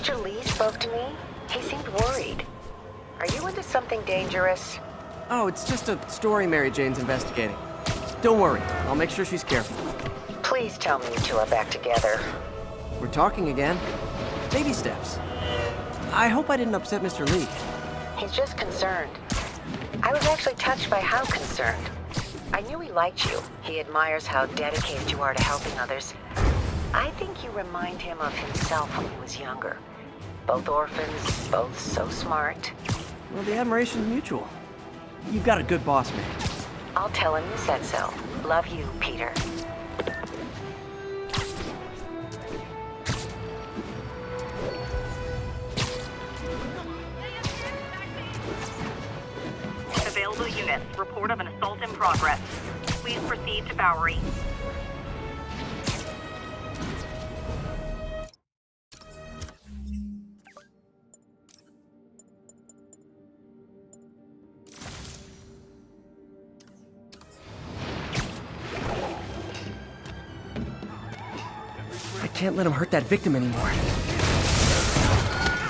Mr. Li spoke to me. He seemed worried. Are you into something dangerous? Oh, it's just a story Mary Jane's investigating. Don't worry, I'll make sure she's careful. Please tell me you two are back together. We're talking again. Baby steps. I hope I didn't upset Mr. Li. He's just concerned. I was actually touched by how concerned. I knew he liked you. He admires how dedicated you are to helping others. I think you remind him of himself when he was younger. Both orphans, both so smart. Well, the admiration's mutual. You've got a good boss, man. I'll tell him you said so. Love you, Peter. Available units. Report of an assault in progress. Please proceed to Bowery. Can't let him hurt that victim anymore.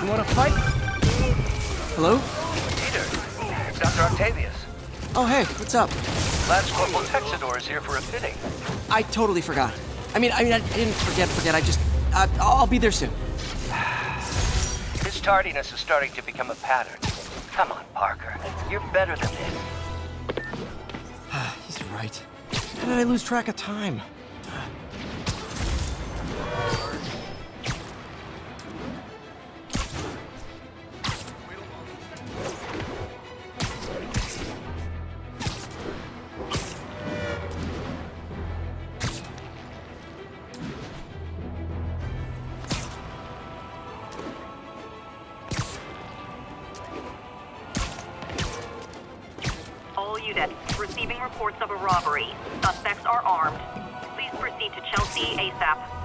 You wanna fight? Hello? Peter, Dr. Octavius. Oh, hey, what's up? Lance Corporal Texador is here for a fitting. I totally forgot. I mean, I mean, I didn't forget, forget. I just, uh, I'll be there soon. His tardiness is starting to become a pattern. Come on, Parker. You're better than this. He's right. How did I lose track of time? All units. Receiving reports of a robbery. Suspects are armed. Please proceed to Chelsea ASAP.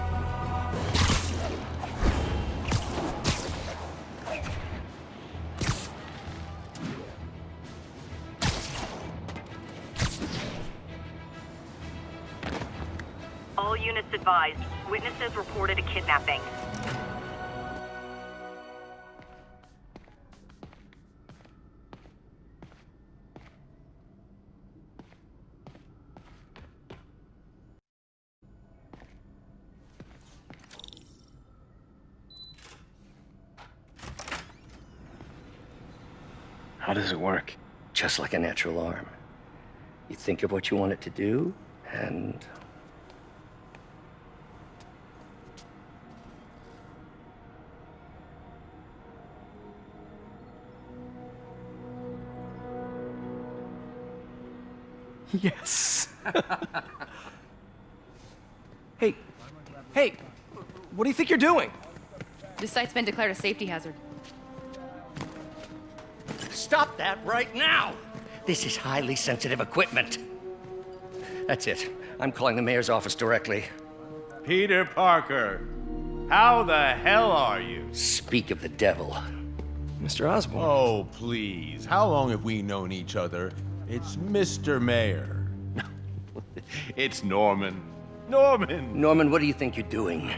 Units advised. Witnesses reported a kidnapping. How does it work? Just like a natural arm. You think of what you want it to do, and Yes. hey, hey, what do you think you're doing? This site's been declared a safety hazard. Stop that right now! This is highly sensitive equipment. That's it. I'm calling the mayor's office directly. Peter Parker, how the hell are you? Speak of the devil. Mr. Osborn. Oh, please. How long have we known each other? It's Mr. Mayor. it's Norman. Norman! Norman, what do you think you're doing?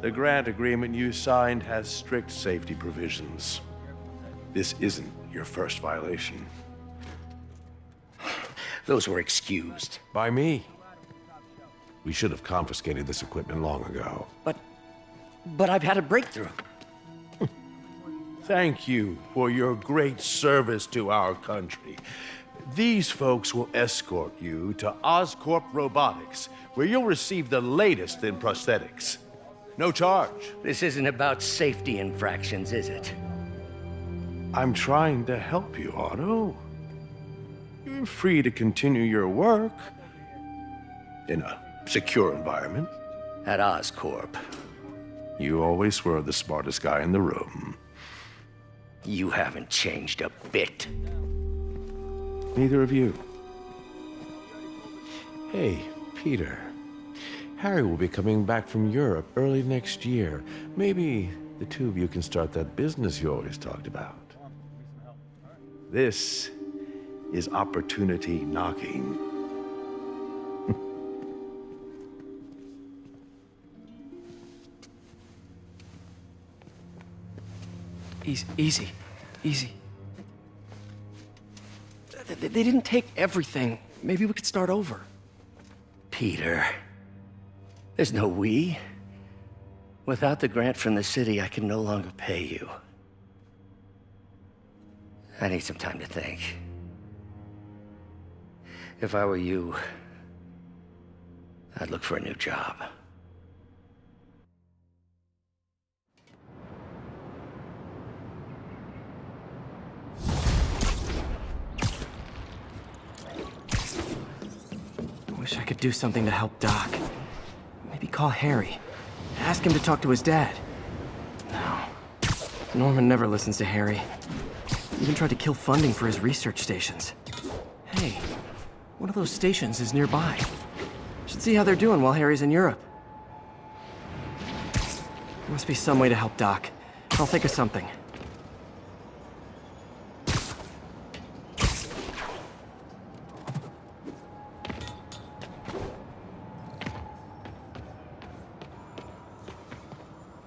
The grant agreement you signed has strict safety provisions. This isn't your first violation. Those were excused. By me. We should have confiscated this equipment long ago. But. But I've had a breakthrough. Thank you for your great service to our country. These folks will escort you to Oscorp Robotics, where you'll receive the latest in prosthetics. No charge. This isn't about safety infractions, is it? I'm trying to help you, Otto. You're free to continue your work in a secure environment. At Oscorp. You always were the smartest guy in the room. You haven't changed a bit. Neither of you. Hey, Peter. Harry will be coming back from Europe early next year. Maybe the two of you can start that business you always talked about. This is opportunity knocking. Easy, easy, easy. They, they didn't take everything. Maybe we could start over. Peter. There's no we. Without the grant from the city, I can no longer pay you. I need some time to think. If I were you, I'd look for a new job. I wish I could do something to help Doc. Maybe call Harry. Ask him to talk to his dad. No. Norman never listens to Harry. Even tried to kill funding for his research stations. Hey, one of those stations is nearby. Should see how they're doing while Harry's in Europe. There must be some way to help Doc. I'll think of something.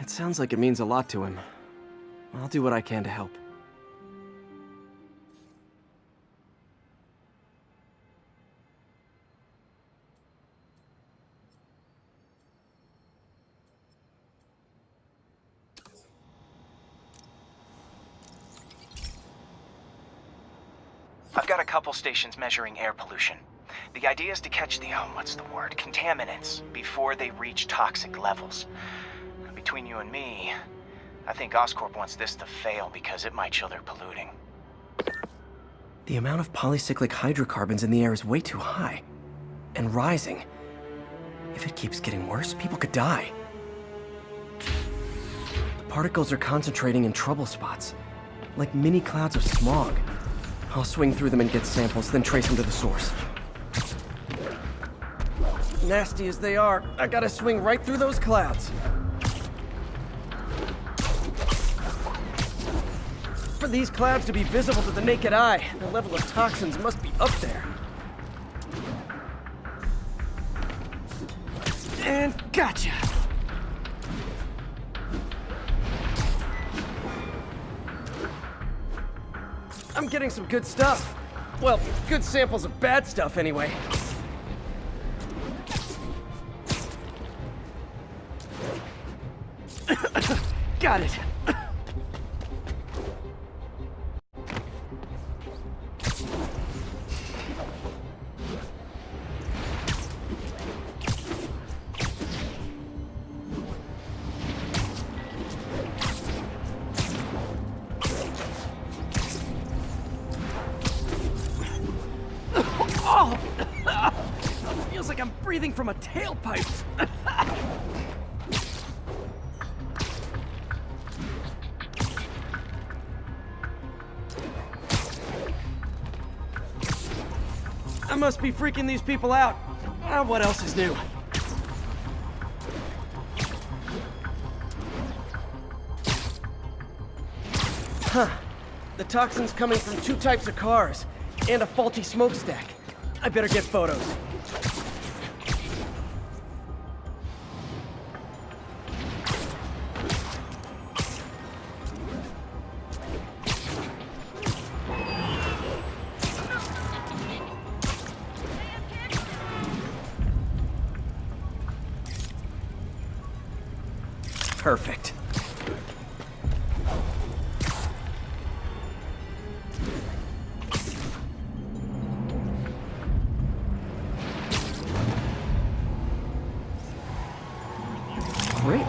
it sounds like it means a lot to him. I'll do what I can to help. I've got a couple stations measuring air pollution. The idea is to catch the, oh, what's the word, contaminants before they reach toxic levels. Between you and me, I think Oscorp wants this to fail because it might show they're polluting. The amount of polycyclic hydrocarbons in the air is way too high. And rising. If it keeps getting worse, people could die. The particles are concentrating in trouble spots, like mini clouds of smog. I'll swing through them and get samples, then trace them to the source. Nasty as they are, I gotta swing right through those clouds. For these clouds to be visible to the naked eye, the level of toxins must be up there. And gotcha! I'm getting some good stuff. Well, good samples of bad stuff anyway. Got it. Breathing from a tailpipe. I must be freaking these people out. Ah, what else is new? Huh. The toxin's coming from two types of cars, and a faulty smokestack. I better get photos.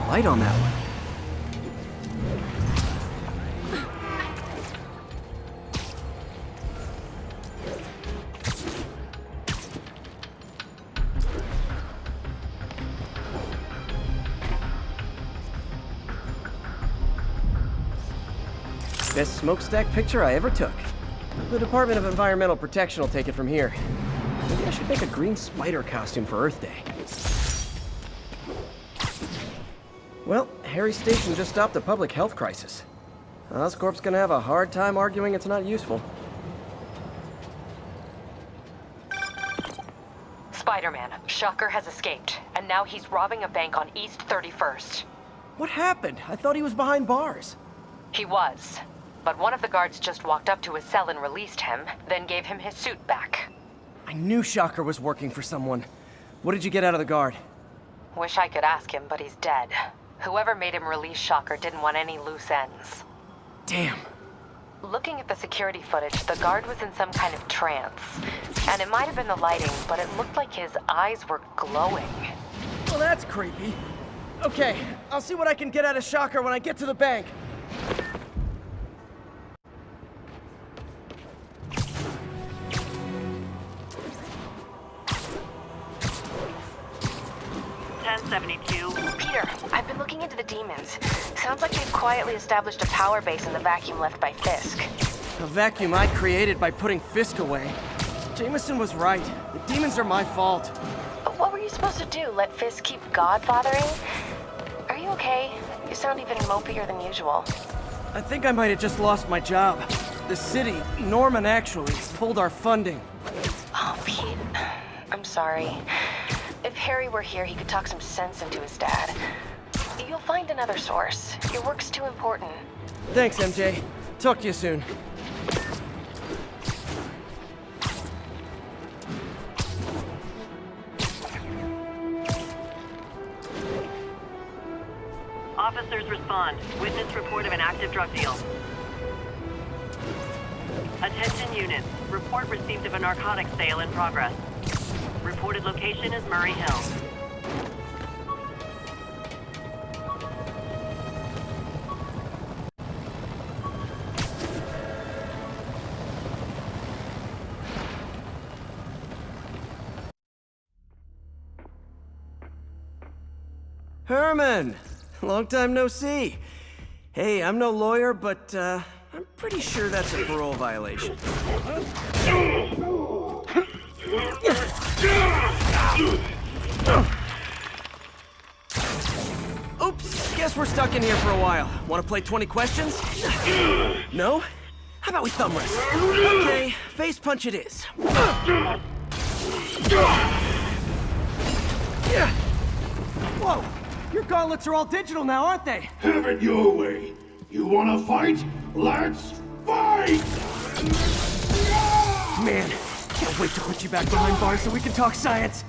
Light on that one. Best smokestack picture I ever took. The Department of Environmental Protection will take it from here. Maybe I should make a green spider costume for Earth Day. Well, Harry Station just stopped a public health crisis. Oscorp's gonna have a hard time arguing it's not useful. Spider-Man, Shocker has escaped, and now he's robbing a bank on East 31st. What happened? I thought he was behind bars. He was, but one of the guards just walked up to his cell and released him, then gave him his suit back. I knew Shocker was working for someone. What did you get out of the guard? Wish I could ask him, but he's dead. Whoever made him release Shocker didn't want any loose ends. Damn. Looking at the security footage, the guard was in some kind of trance. And it might have been the lighting, but it looked like his eyes were glowing. Well, that's creepy. Okay, I'll see what I can get out of Shocker when I get to the bank. Quietly established a power base in the vacuum left by Fisk. A vacuum I created by putting Fisk away. Jameson was right. The demons are my fault. But what were you supposed to do? Let Fisk keep godfathering? Are you okay? You sound even mopier than usual. I think I might have just lost my job. The city, Norman actually, pulled our funding. Oh, Pete. I'm sorry. If Harry were here, he could talk some sense into his dad. You'll find another source. Your work's too important. Thanks, MJ. Talk to you soon. Officers respond. Witness report of an active drug deal. Attention units. Report received of a narcotics sale in progress. Reported location is Murray Hill. Long time no see. Hey, I'm no lawyer, but, uh, I'm pretty sure that's a parole violation. Oops, guess we're stuck in here for a while. Want to play 20 questions? No? How about we thumb wrestle? Okay, face punch it is. Whoa! Your gauntlets are all digital now, aren't they? Have it your way. You wanna fight? Let's fight! Man, can't wait to put you back behind bars so we can talk science.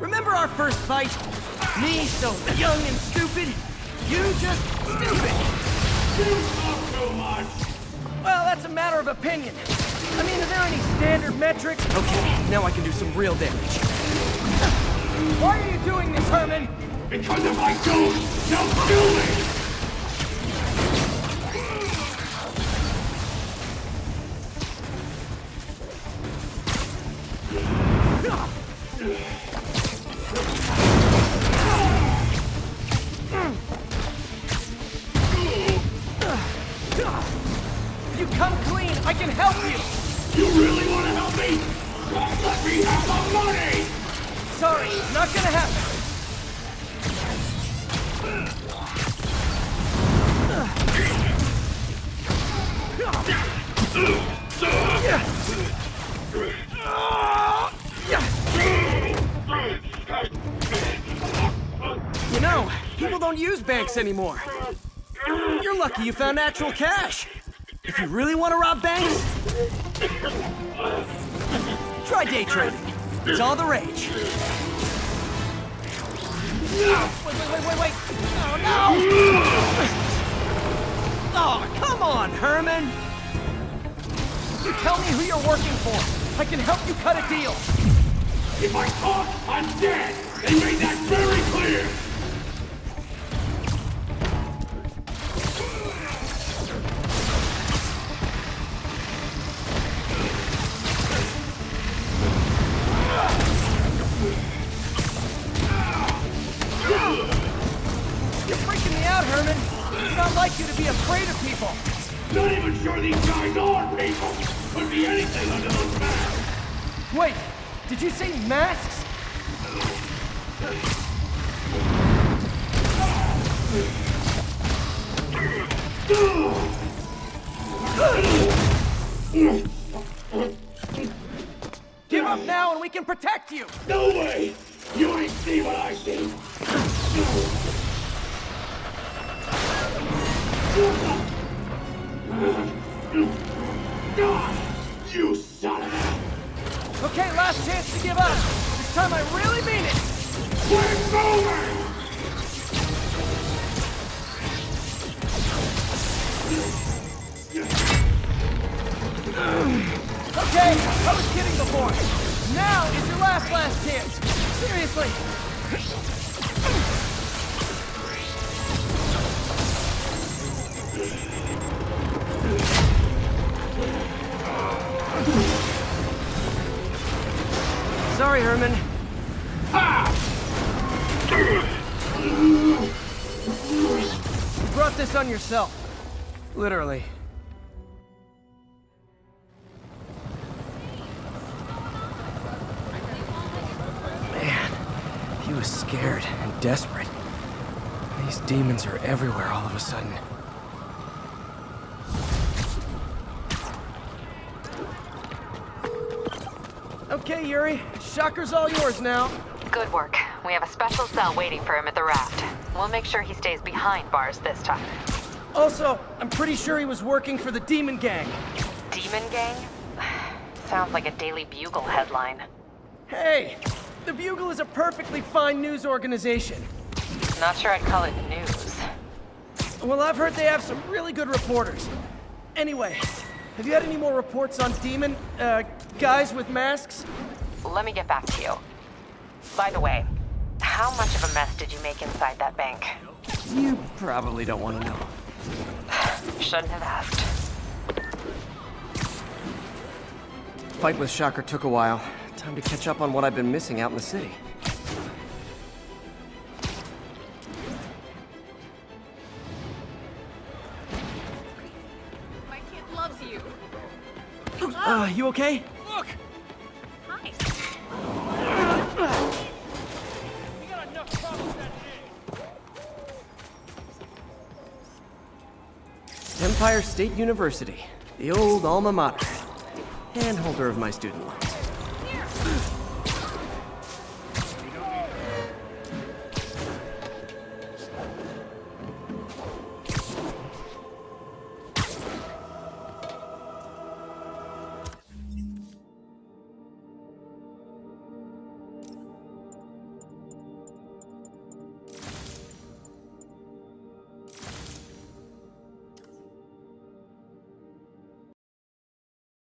Remember our first fight? Me so young and stupid, you just stupid. You talk too much! Well, that's a matter of opinion. I mean, are there any standard metrics? Okay, now I can do some real damage. Why are you doing this, Herman? Because if I don't, they'll kill me! Not gonna happen. You know, people don't use banks anymore. You're lucky you found actual cash. If you really want to rob banks, try day trading. It's all the rage. Wait, wait, wait, wait, wait! Oh, no! Oh, come on, Herman! You tell me who you're working for. I can help you cut a deal. If I talk, I'm dead! They made that very clear! Afraid of people. Not even sure these guys are people. Could be anything under those masks. Wait, did you say masks? Give up now and we can protect you! No way! You ain't see what I see. Sorry, Herman. You brought this on yourself. Literally. Man, he was scared and desperate. These demons are everywhere all of a sudden. Okay, Yuri. Shocker's all yours now. Good work. We have a special cell waiting for him at the raft. We'll make sure he stays behind bars this time. Also, I'm pretty sure he was working for the Demon Gang. Demon Gang? Sounds like a Daily Bugle headline. Hey, the Bugle is a perfectly fine news organization. Not sure I'd call it news. Well, I've heard they have some really good reporters. Anyway, have you had any more reports on demon, uh, guys with masks? Let me get back to you. By the way, how much of a mess did you make inside that bank? You probably don't want to know. Shouldn't have asked. Fight with Shocker took a while. Time to catch up on what I've been missing out in the city. My kid loves you. Uh, you okay? Empire State University, the old alma mater. And holder of my student loan.